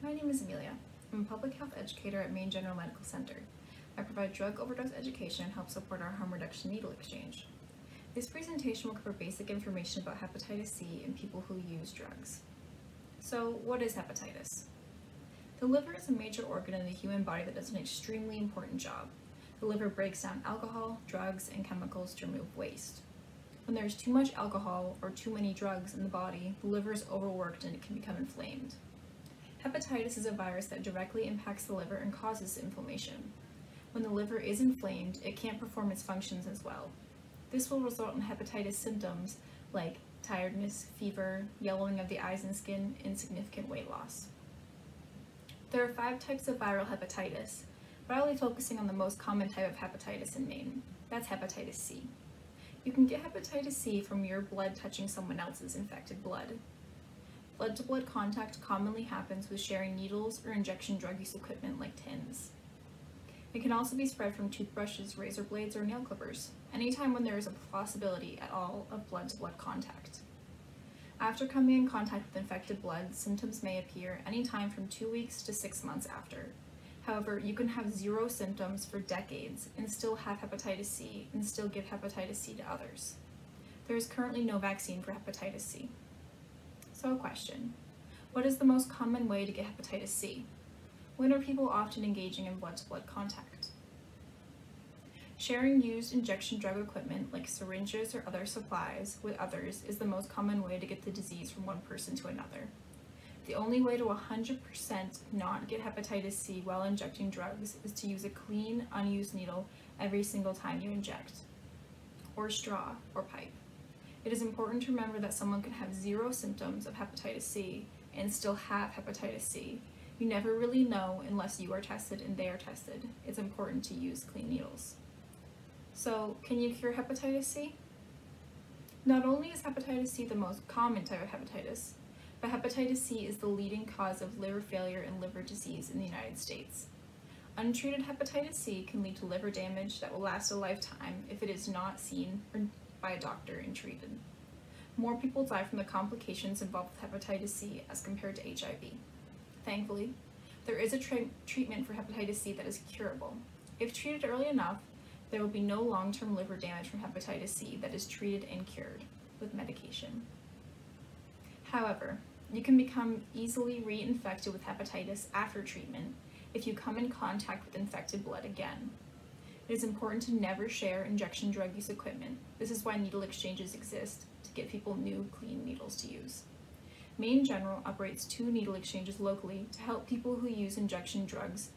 My name is Amelia. I'm a public health educator at Maine General Medical Center. I provide drug overdose education and help support our harm reduction needle exchange. This presentation will cover basic information about hepatitis C in people who use drugs. So, what is hepatitis? The liver is a major organ in the human body that does an extremely important job. The liver breaks down alcohol, drugs, and chemicals to remove waste. When there is too much alcohol or too many drugs in the body, the liver is overworked and it can become inflamed. Hepatitis is a virus that directly impacts the liver and causes inflammation. When the liver is inflamed, it can't perform its functions as well. This will result in hepatitis symptoms like tiredness, fever, yellowing of the eyes and skin, and significant weight loss. There are five types of viral hepatitis, but I'll be focusing on the most common type of hepatitis in Maine. That's hepatitis C. You can get hepatitis C from your blood touching someone else's infected blood. Blood-to-blood -blood contact commonly happens with sharing needles or injection drug use equipment like tins. It can also be spread from toothbrushes, razor blades, or nail clippers, anytime when there is a possibility at all of blood-to-blood -blood contact. After coming in contact with infected blood, symptoms may appear anytime from two weeks to six months after, However, you can have zero symptoms for decades and still have hepatitis C and still give hepatitis C to others. There is currently no vaccine for hepatitis C. So a question, what is the most common way to get hepatitis C? When are people often engaging in blood-to-blood -blood contact? Sharing used injection drug equipment like syringes or other supplies with others is the most common way to get the disease from one person to another. The only way to 100% not get hepatitis C while injecting drugs is to use a clean, unused needle every single time you inject, or straw, or pipe. It is important to remember that someone can have zero symptoms of hepatitis C and still have hepatitis C. You never really know unless you are tested and they are tested. It's important to use clean needles. So, can you cure hepatitis C? Not only is hepatitis C the most common type of hepatitis, but hepatitis C is the leading cause of liver failure and liver disease in the United States. Untreated hepatitis C can lead to liver damage that will last a lifetime if it is not seen by a doctor and treated. More people die from the complications involved with hepatitis C as compared to HIV. Thankfully, there is a treatment for hepatitis C that is curable. If treated early enough, there will be no long-term liver damage from hepatitis C that is treated and cured with medication. However, you can become easily reinfected with hepatitis after treatment if you come in contact with infected blood again. It is important to never share injection drug use equipment. This is why needle exchanges exist, to get people new, clean needles to use. Maine General operates two needle exchanges locally to help people who use injection drugs